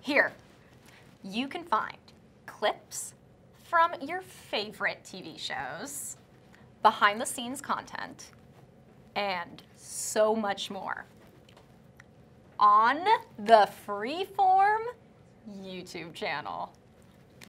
Here, you can find clips from your favorite TV shows, behind the scenes content, and so much more on the Freeform YouTube channel.